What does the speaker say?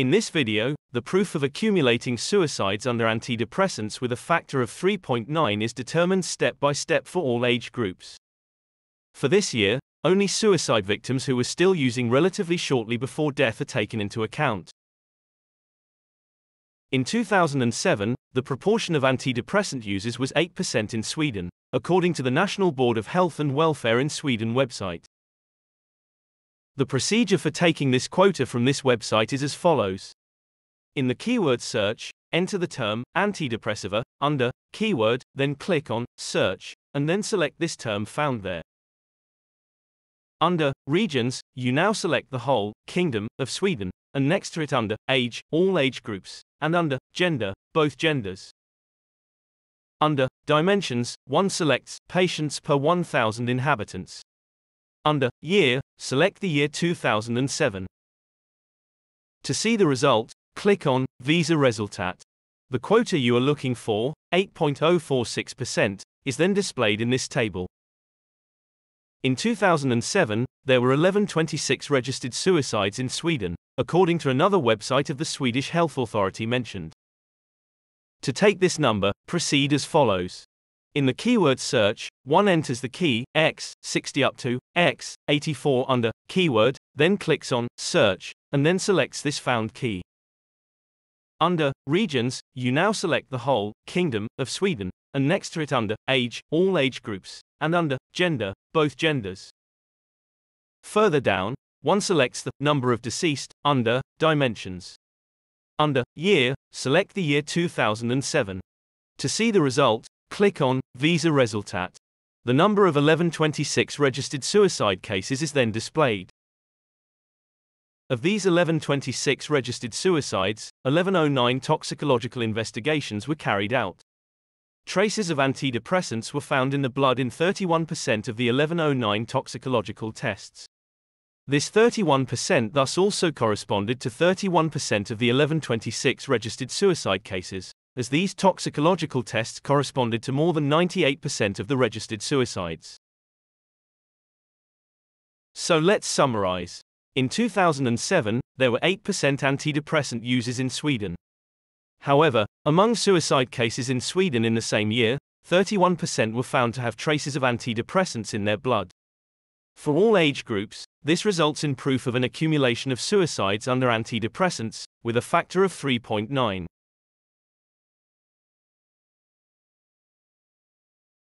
In this video, the proof of accumulating suicides under antidepressants with a factor of 3.9 is determined step by step for all age groups. For this year, only suicide victims who were still using relatively shortly before death are taken into account. In 2007, the proportion of antidepressant users was 8% in Sweden, according to the National Board of Health and Welfare in Sweden website. The procedure for taking this quota from this website is as follows. In the keyword search, enter the term antidepressiva under keyword, then click on search, and then select this term found there. Under regions, you now select the whole kingdom of Sweden, and next to it under age, all age groups, and under gender, both genders. Under dimensions, one selects patients per 1000 inhabitants. Under Year, select the year 2007. To see the result, click on Visa Resultat. The quota you are looking for, 8.046%, is then displayed in this table. In 2007, there were 1126 registered suicides in Sweden, according to another website of the Swedish Health Authority mentioned. To take this number, proceed as follows. In the keyword search, one enters the key X 60 up to X 84 under keyword, then clicks on search, and then selects this found key. Under regions, you now select the whole kingdom of Sweden, and next to it under age, all age groups, and under gender, both genders. Further down, one selects the number of deceased under dimensions. Under year, select the year 2007. To see the result, Click on Visa Resultat. The number of 1126 registered suicide cases is then displayed. Of these 1126 registered suicides, 1109 toxicological investigations were carried out. Traces of antidepressants were found in the blood in 31% of the 1109 toxicological tests. This 31% thus also corresponded to 31% of the 1126 registered suicide cases as these toxicological tests corresponded to more than 98% of the registered suicides. So let's summarize. In 2007, there were 8% antidepressant users in Sweden. However, among suicide cases in Sweden in the same year, 31% were found to have traces of antidepressants in their blood. For all age groups, this results in proof of an accumulation of suicides under antidepressants, with a factor of 3.9.